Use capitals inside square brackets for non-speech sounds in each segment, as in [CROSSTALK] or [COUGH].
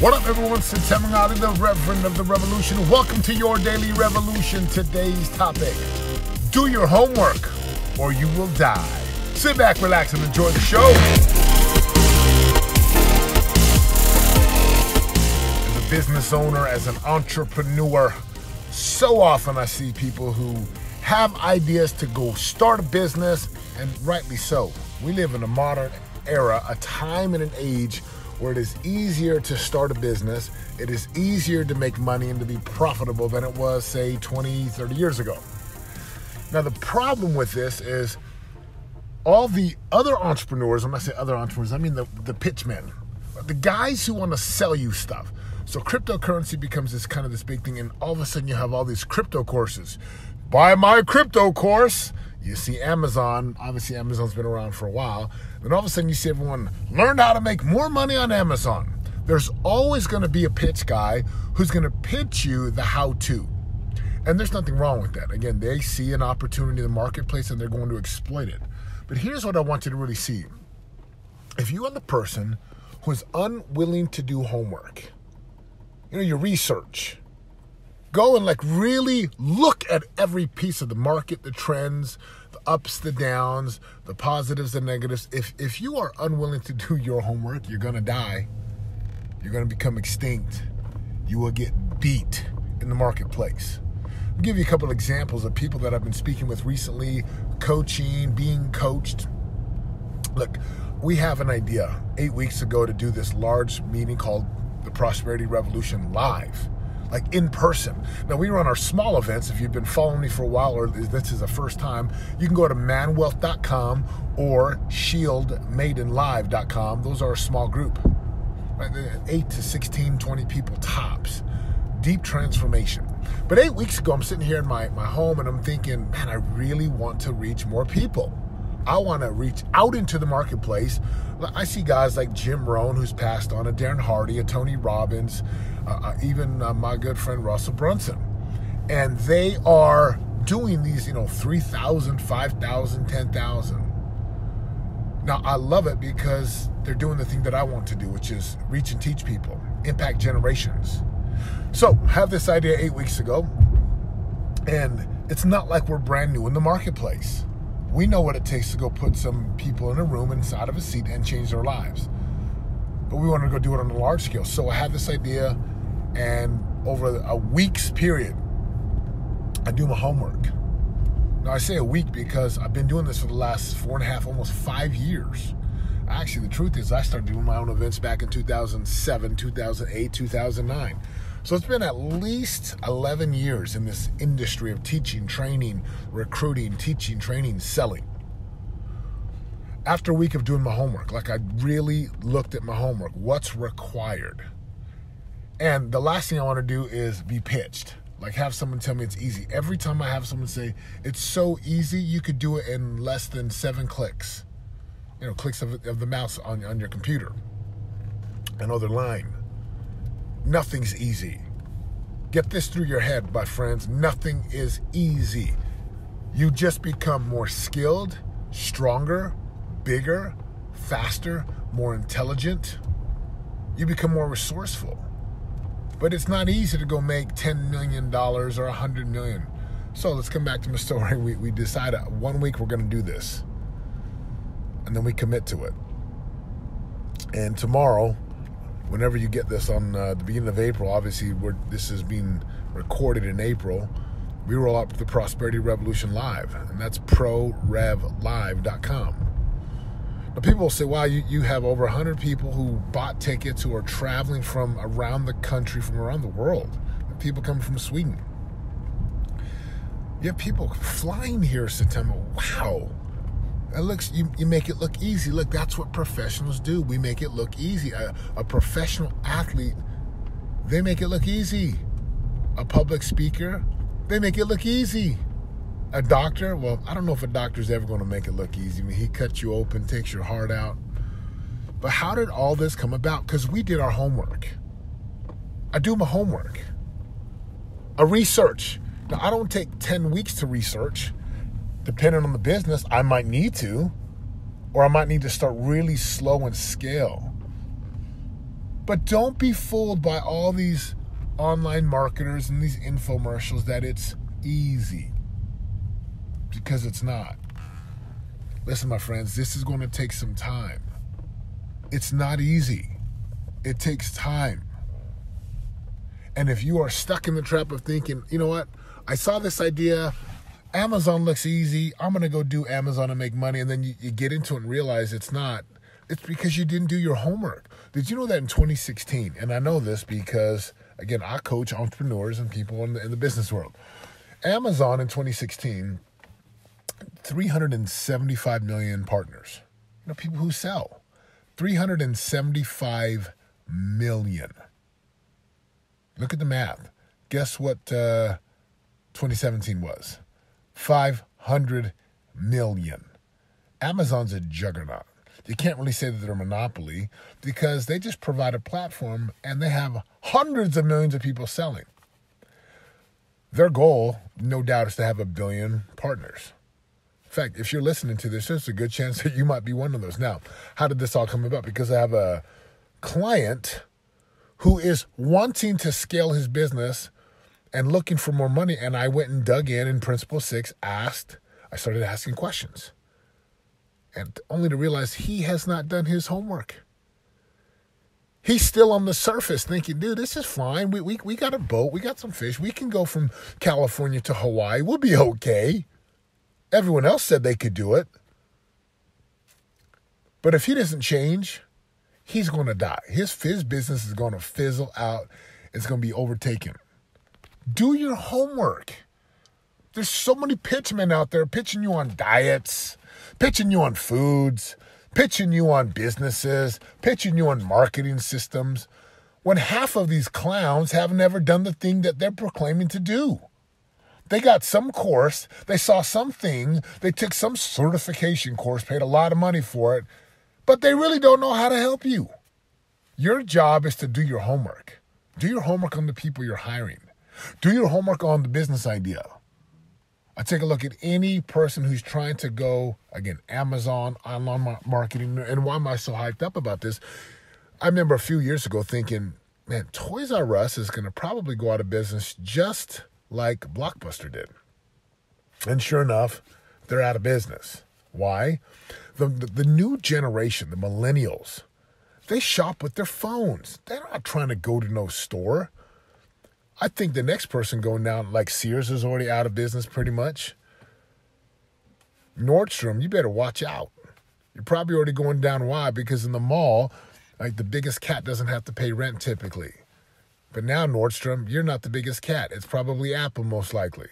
What up, everyone? Setema Gali, the Reverend of the Revolution. Welcome to your daily revolution. Today's topic do your homework or you will die. Sit back, relax, and enjoy the show. As a business owner, as an entrepreneur, so often I see people who have ideas to go start a business, and rightly so. We live in a modern era, a time and an age where it is easier to start a business, it is easier to make money and to be profitable than it was, say, 20, 30 years ago. Now, the problem with this is all the other entrepreneurs, when I say other entrepreneurs, I mean the, the pitchmen, the guys who want to sell you stuff. So cryptocurrency becomes this kind of this big thing, and all of a sudden you have all these crypto courses. Buy my crypto course. You see Amazon, obviously Amazon's been around for a while. Then all of a sudden you see everyone learn how to make more money on Amazon. There's always going to be a pitch guy who's going to pitch you the how to. And there's nothing wrong with that. Again, they see an opportunity in the marketplace and they're going to exploit it. But here's what I want you to really see. If you are the person who is unwilling to do homework, you know, your research, go and like really look at every piece of the market, the trends, ups, the downs, the positives, the negatives. If if you are unwilling to do your homework, you're gonna die. You're gonna become extinct. You will get beat in the marketplace. I'll give you a couple examples of people that I've been speaking with recently, coaching, being coached. Look, we have an idea eight weeks ago to do this large meeting called the Prosperity Revolution Live like in person. Now we run our small events. If you've been following me for a while or this is the first time, you can go to manwealth.com or shieldmaidenlive.com. Those are a small group. Right? 8 to 16, 20 people tops. Deep transformation. But eight weeks ago, I'm sitting here in my, my home and I'm thinking, man, I really want to reach more people. I want to reach out into the marketplace. I see guys like Jim Rohn, who's passed on, a Darren Hardy, a Tony Robbins, uh, uh, even uh, my good friend Russell Brunson. And they are doing these, you know, 3,000, 5,000, 10,000. Now, I love it because they're doing the thing that I want to do, which is reach and teach people, impact generations. So, have this idea eight weeks ago, and it's not like we're brand new in the marketplace. We know what it takes to go put some people in a room inside of a seat and change their lives. But we want to go do it on a large scale. So I had this idea, and over a week's period, I do my homework. Now I say a week because I've been doing this for the last four and a half, almost five years. Actually, the truth is, I started doing my own events back in 2007, 2008, 2009. So it's been at least 11 years in this industry of teaching, training, recruiting, teaching, training, selling. After a week of doing my homework, like I really looked at my homework, what's required? And the last thing I want to do is be pitched. Like have someone tell me it's easy. Every time I have someone say it's so easy, you could do it in less than seven clicks. You know, clicks of, of the mouse on, on your computer. Another line Nothing's easy. Get this through your head, my friends. Nothing is easy. You just become more skilled, stronger, bigger, faster, more intelligent. You become more resourceful. But it's not easy to go make $10 million or 100 million. So let's come back to my [LAUGHS] story. We, we decided uh, one week we're going to do this. And then we commit to it. And tomorrow, whenever you get this on uh, the beginning of April, obviously this is being recorded in April, we roll out the Prosperity Revolution Live, and that's prorevlive.com. Now, people will say, wow, you, you have over 100 people who bought tickets who are traveling from around the country, from around the world. People coming from Sweden. You have people flying here, September. Wow. It looks you, you make it look easy. Look, that's what professionals do. We make it look easy. A, a professional athlete, they make it look easy. A public speaker, they make it look easy. A doctor, well, I don't know if a doctor's ever going to make it look easy. I mean, he cuts you open, takes your heart out. But how did all this come about? Because we did our homework. I do my homework. A research. Now, I don't take 10 weeks to research depending on the business, I might need to, or I might need to start really slow and scale. But don't be fooled by all these online marketers and these infomercials that it's easy. Because it's not. Listen, my friends, this is going to take some time. It's not easy, it takes time. And if you are stuck in the trap of thinking, you know what, I saw this idea, Amazon looks easy, I'm going to go do Amazon and make money, and then you, you get into it and realize it's not, it's because you didn't do your homework. Did you know that in 2016? And I know this because, again, I coach entrepreneurs and people in the, in the business world. Amazon in 2016 375 million partners. You know, people who sell. 375 million. Look at the math. Guess what uh, 2017 was? 500 million. Amazon's a juggernaut. You can't really say that they're a monopoly because they just provide a platform and they have hundreds of millions of people selling. Their goal, no doubt, is to have a billion partners. In fact, if you're listening to this, there's a good chance that you might be one of those. Now, how did this all come about? Because I have a client who is wanting to scale his business and looking for more money. And I went and dug in in Principle Six, asked, I started asking questions. And only to realize he has not done his homework. He's still on the surface thinking, dude, this is fine. We, we, we got a boat. We got some fish. We can go from California to Hawaii. We'll be okay. Everyone else said they could do it. But if he doesn't change, he's going to die. His, his business is going to fizzle out. It's going to be overtaken. Do your homework. There's so many pitchmen out there pitching you on diets, pitching you on foods, pitching you on businesses, pitching you on marketing systems, when half of these clowns have never done the thing that they're proclaiming to do. They got some course, they saw something, they took some certification course, paid a lot of money for it, but they really don't know how to help you. Your job is to do your homework. Do your homework on the people you're hiring. Do your homework on the business idea. I take a look at any person who's trying to go, again, Amazon, online marketing. And why am I so hyped up about this? I remember a few years ago thinking, man, Toys R Us is going to probably go out of business just like Blockbuster did. And sure enough, they're out of business. Why? The, the, the, new generation, the millennials, they shop with their phones. They're not trying to go to no store. I think the next person going down, like Sears, is already out of business pretty much. Nordstrom, you better watch out. You're probably already going down. Why? Because in the mall, like the biggest cat doesn't have to pay rent typically. But now, Nordstrom, you're not the biggest cat. It's probably Apple, most likely.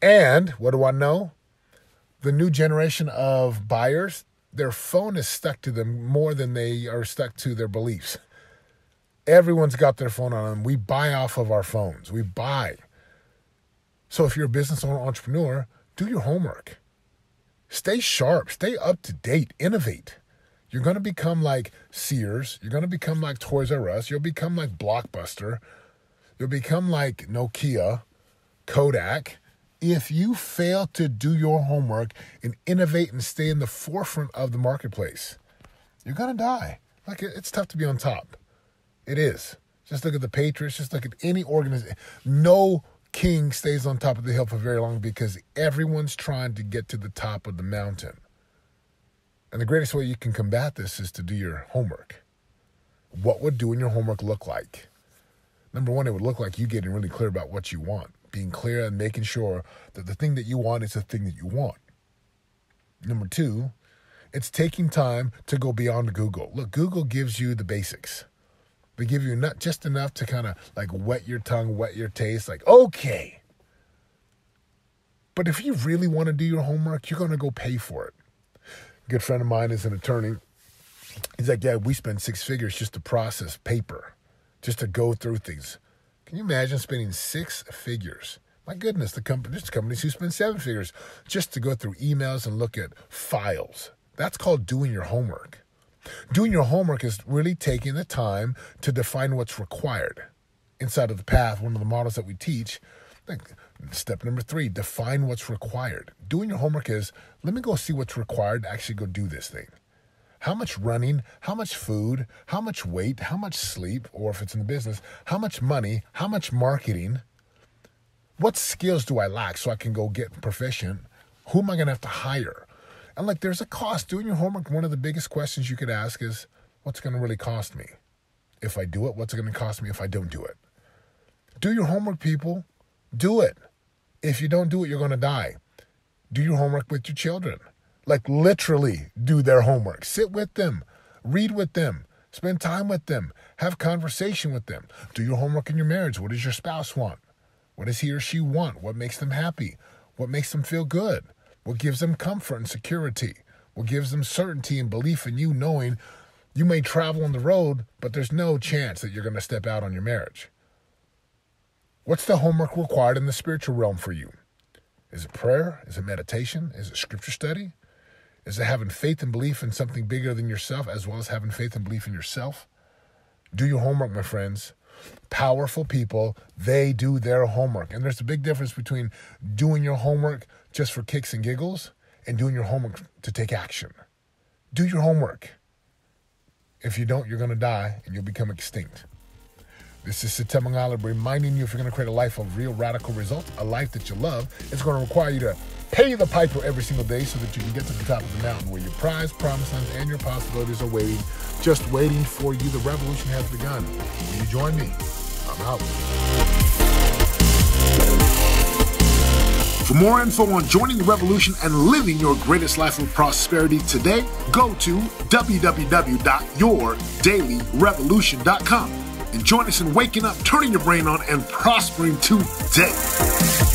And what do I know? The new generation of buyers, their phone is stuck to them more than they are stuck to their beliefs. Everyone's got their phone on them. We buy off of our phones. We buy. So if you're a business owner, entrepreneur, do your homework. Stay sharp, stay up to date, innovate. You're going to become like Sears. You're going to become like Toys R Us. You'll become like Blockbuster. You'll become like Nokia, Kodak. If you fail to do your homework and innovate and stay in the forefront of the marketplace, you're going to die. Like it's tough to be on top. It is. Just look at the Patriots. Just look at any organization. No king stays on top of the hill for very long because everyone's trying to get to the top of the mountain. And the greatest way you can combat this is to do your homework. What would doing your homework look like? Number one, it would look like you getting really clear about what you want, being clear and making sure that the thing that you want is the thing that you want. Number two, it's taking time to go beyond Google. Look, Google gives you the basics. They give you not just enough to kind of like wet your tongue, wet your taste, like, okay. But if you really want to do your homework, you're going to go pay for it A good friend of mine is an attorney. He's like, yeah, we spend six figures just to process paper, just to go through things. Can you imagine spending six figures? My goodness, the company, there's companies who spend seven figures just to go through emails and look at files. That's called doing your homework. Doing your homework is really taking the time to define what's required. Inside of the path, one of the models that we teach, Step number three, define what's required. Doing your homework is let me go see what's required to actually go do this thing. how much running, how much food, how much weight, how much sleep, or if it's in the business, how much money, how much marketing, what skills do I lack so I can go get proficient? Who am I going to have to hire? And like, there's a cost. Doing your homework, one of the biggest questions you could ask is, what's going to really cost me? If I do it, what's it going to cost me if I don't do it? Do your homework, people. Do it. If you don't do it, you're going to die. Do your homework with your children. Like, literally, do their homework. Sit with them, read with them, spend time with them, have conversation with them. Do your homework in your marriage. What does your spouse want? What does he or she want? What makes them happy? What makes them feel good? What gives them comfort and security? What gives them certainty and belief in you, knowing you may travel on the road, but there's no chance that you're going to step out on your marriage? What's the homework required in the spiritual realm for you? Is it prayer? Is it meditation? Is it scripture study? Is it having faith and belief in something bigger than yourself as well as having faith and belief in yourself? Do your homework, my friends. Powerful people, they do their homework. And there's a big difference between doing your homework just for kicks and giggles and doing your homework to take action. Do your homework. If you don't, you're going to die and you'll become extinct. This is Setema Gali reminding you if you're going to create a life of real radical results, a life that you love, it's going to require you to pay the piper every single day so that you can get to the top of the mountain where your prize, promises, and your possibilities are waiting, just waiting for you. The revolution has begun. Will you join me? I'm out. For more info on joining the revolution and living your greatest life of prosperity today, go to www.yourdailyrevolution.com and join us in waking up, turning your brain on, and prospering today.